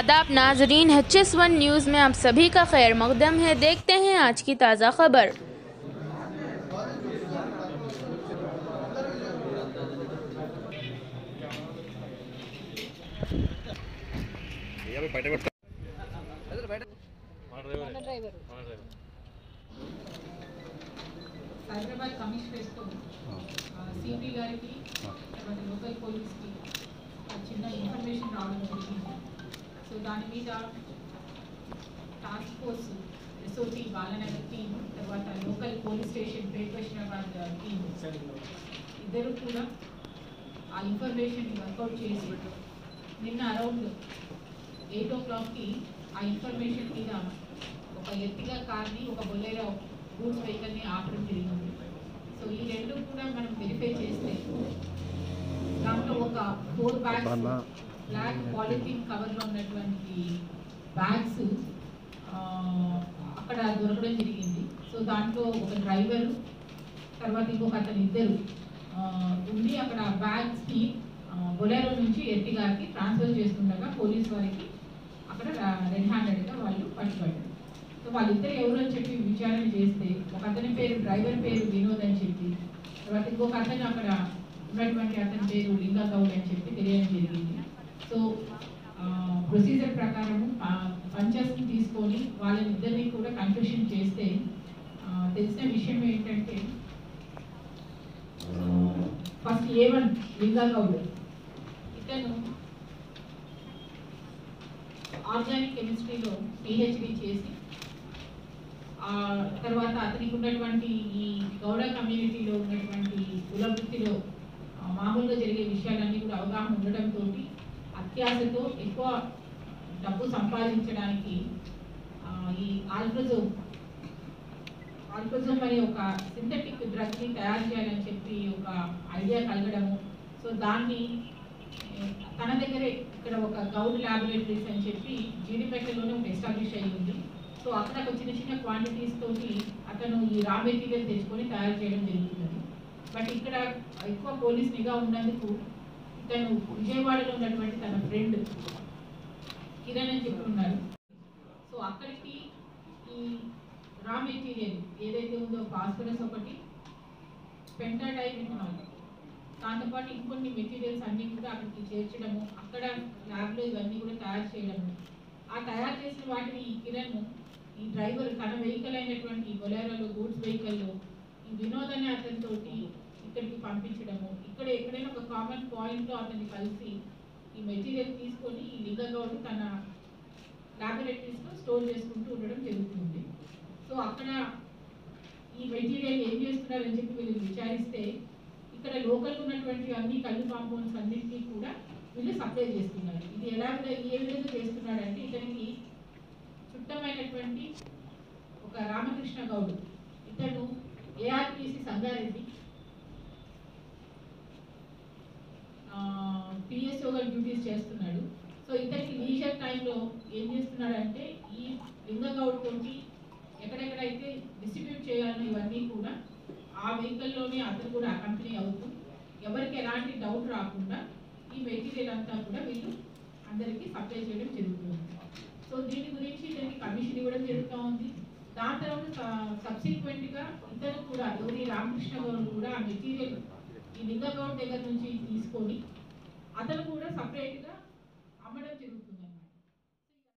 आदाब नाजरीन H S one news में आप सभी का खैर मकदम है देखते हैं आज की ताज़ा खबर హైదరాబాద్ కమిషనరేట్తో సిపి గారికి తర్వాత లోకల్ పోలీస్కి ఒక చిన్న ఇన్ఫర్మేషన్ రావడం జరిగింది సో దాని మీద task force SOT Balanagar team తర్వాత లోకల్ పోలీస్ స్టేషన్ పేట్వష్నాబాద్ టీం ఇద్దరు కూడా ఆ ఇన్ఫర్మేషన్ వర్కౌట్ చేసి నిన్న అరౌండ్ ఎయిట్ ఓ క్లాక్కి ఆ ఇన్ఫర్మేషన్ మీద ఒక ఎత్తిగా కార్ని ఒక బొలేరో గూడ్స్ వెహికల్ని ఆపడం జరిగింది. సో ఈ రెండు కూడా మనం వెరిఫై చేస్తే దాంట్లో ఒక ఫోర్ బ్యాగ్స్ బ్లాక్ పాలిథిన్ కవర్లో ఉన్నటువంటి బ్యాగ్స్ అక్కడ దొరకడం జరిగింది. సో దాంట్లో ఒక డ్రైవర్ తర్వాత ఇంకొక అతను ఇద్దరు ఉండి అక్కడ బ్యాగ్స్ని బొలేరో నుంచి ఎర్టిగాకి ట్రాన్స్ఫర్ చేస్తుండగా పోలీస్ వారికి అక్కడ రెడ్ హ్యాండెడ్గా వాళ్ళు పట్టుబడ్డారు. సో వాళ్ళిద్దరు ఎవరు అని చెప్పి విచారణ చేస్తే ఒక అతని పేరు డ్రైవర్ పేరు వినోద్ అని చెప్పి తర్వాత ఇంకొక అతను అక్కడ ఉన్నటువంటి అతని పేరు లింగ గౌడ్ అని చెప్పి తెలియడం జరిగింది. సో ప్రొసీజర్ uh, ప్రకారము పంచర్స్ని తీసుకొని వాళ్ళనిద్దరిని కూడా కన్ఫ్యూషన్ చేస్తే తెలిసిన విషయం ఏంటంటే ఫస్ట్ ఏ వన్ గౌడ్ ఇతను ఆర్గానిక్ కెమిస్ట్రీలో పిహెచ్డి చేసి తర్వాత అతనికి ఉన్నటువంటి ఈ గౌడ కమ్యూనిటీలో ఉన్నటువంటి కుల వృత్తిలో మామూలుగా జరిగే విషయాలన్నీ కూడా అవగాహన ఉండడంతో అత్యాశతో ఎక్కువ డబ్బు సంపాదించడానికి ఈ ఆల్ట్రజోమ్ ఆల్ప్రజోమ్ అనే ఒక సింథటిక్ డ్రగ్ని తయారు చేయాలని చెప్పి ఒక ఐడియా కలగడము. సో దాన్ని తన దగ్గరే ఇక్కడ ఒక గౌడ్ ల్యాబొరేటరీస్ అని చెప్పి జీడిపేటలోనే ఒక ఎస్టాబ్లిష్ అయ్యి ఉంది. సో అక్కడ ఒక చిన్న చిన్న క్వాంటిటీస్ తోటి అతను ఈ రా మెటీరియల్ తెచ్చుకొని తయారు చేయడం జరుగుతున్నది బట్ ఇక్కడ ఎక్కువ పోలీస్ నిఘా ఉన్నందుకు తను విజయవాడలో ఉన్నటువంటి తన ఫ్రెండ్ కిరణ్ అని చెప్పి ఉన్నారు. సో అక్కడికి ఈ రా మెటీరియల్ ఏదైతే ఉందో ఫాస్ఫరస్ ఒకటి పెంటాడైమిథనాల్ దాంతోపాటు ఇంకొన్ని మెటీరియల్స్ అన్ని కూడా అక్కడికి చేర్చడము అక్కడ ల్యాబ్లో ఇవన్నీ కూడా తయారు చేయడము. ఆ తయారు చేసిన వాటిని ఈ కిరణ్ ఈ డ్రైవర్ తన వెహికల్ అయినటువంటి బొలేరోలో గూడ్స్ వెహికల్లో ఈ వినోద్ అనే అతనితోటి ఇక్కడికి పంపించడము. ఇక్కడ ఎక్కడైనా ఒక కామన్ పాయింట్లో అతన్ని కలిసి ఈ మెటీరియల్ తీసుకొని ఈ లింగగౌడ్ తన ల్యాబొరేటరీస్లో స్టోర్ చేసుకుంటూ ఉండడం జరుగుతుంది. సో అక్కడ ఈ మెటీరియల్ ఏం చేస్తున్నారని చెప్పి వీళ్ళు విచారిస్తే ఇక్కడ లోకల్ ఉన్నటువంటి అన్ని కళ్ళు కాంపౌండ్స్ అన్నింటినీ కూడా వీళ్ళు సప్లై చేస్తున్నారు. ఇది ఎలా ఏ విధంగా చేస్తున్నాడంటే ఇతనికి చుట్టమైనటువంటి ఒక రామకృష్ణ గౌడ్ ఇతను ఏఆర్పిసి సంగారెడ్డి పిఎస్ఓగా డ్యూటీస్ చేస్తున్నాడు. సో ఇతనికి లీజర్ టైంలో ఏం చేస్తున్నాడంటే ఈ లింగగౌడ్ తోటి ఎక్కడెక్కడైతే డిస్ట్రిబ్యూట్ చేయాలని ఇవన్నీ కూడా ఆ వెహికల్లోనే అతను కూడా అకంపెనీ అవుతూ ఎవరికి ఎలాంటి డౌట్ రాకుండా ఈ మెటీరియల్ అంతా కూడా వీళ్ళు అందరికీ సప్లై చేయడం జరుగుతుంది. సో దీని గురించి దీనికి కమిషన్ ఇవ్వడం జరుగుతూ ఉంది. దాని తర్వాత సబ్సిక్వెంట్గా ఇతను కూడా ఎవరి రామకృష్ణ గౌడ్ కూడా ఆ మెటీరియల్ ఈ లింగగౌడ్ దగ్గర నుంచి తీసుకొని అతను కూడా సపరేట్గా అమ్మడం జరుగుతుంది.